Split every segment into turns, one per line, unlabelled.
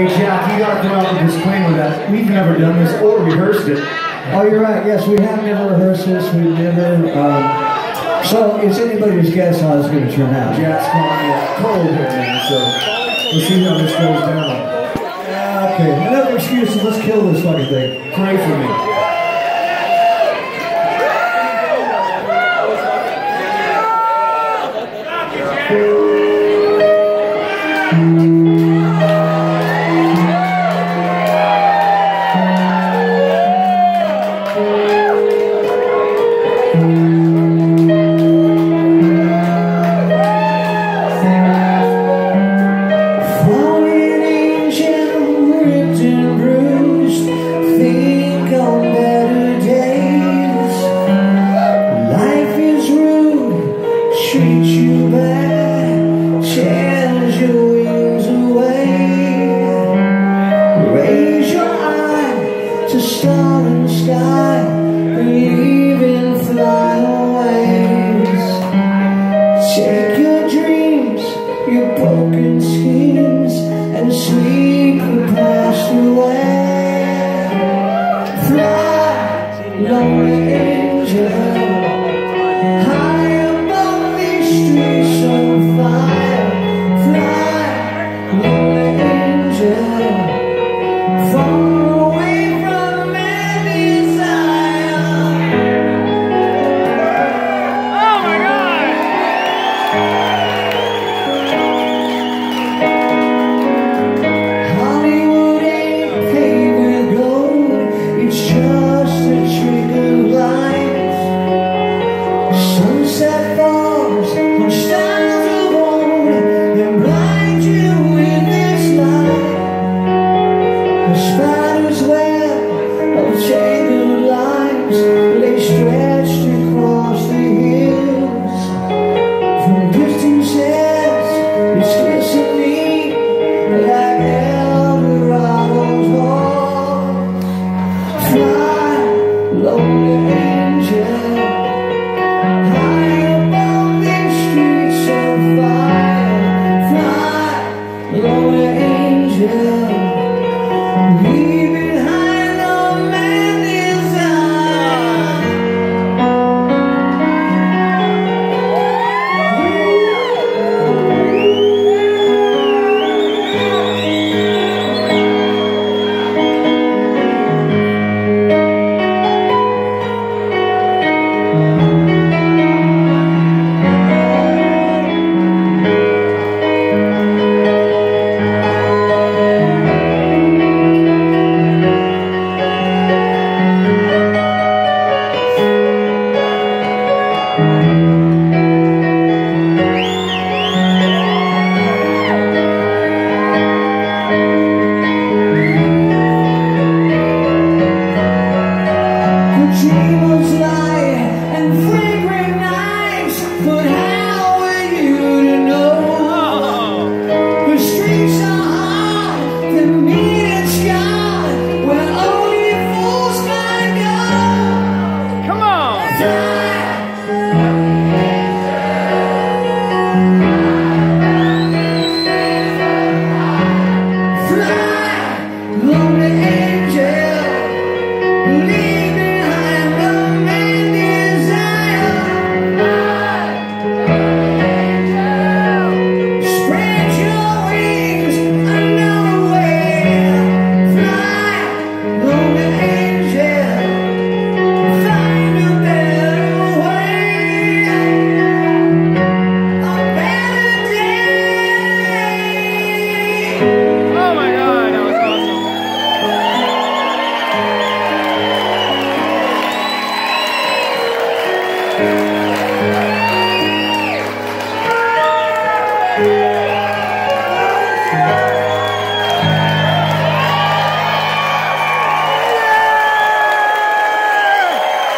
Hey, Jack, you gotta throw out the disclaimer that we've never done this or rehearsed it.
Oh, you're right. Yes, we have never rehearsed this. We've never. Um, so it's anybody's guess how it's going to turn out.
Jack's calling it cold here, man, so we'll see how this goes down.
Okay, enough excuses. Let's kill this fucking thing.
Pray for me.
Fallen Lonely angel, Sunset nights, but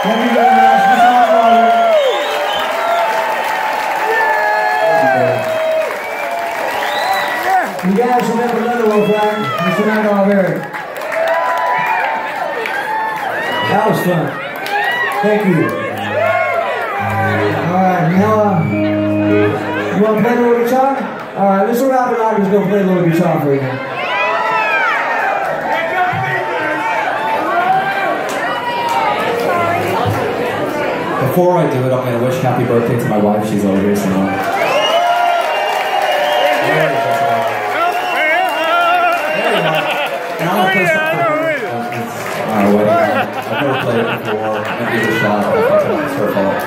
Thank you very much. This is my honor. You guys remember one, Frank? Mr. Mike Olivieri. That was fun. Thank you. Alright, now, uh, you want to play a little guitar? Alright, Mr. Robert Rogers going to play a little guitar for you.
Before I do it, I'm going to wish happy birthday to my wife. She's over here, so. There you go. And I'm gonna play something from our wedding. I've never played it before. I'm gonna give it a shot. I think it's her oh, fault.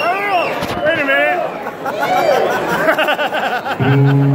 Oh, wait a minute.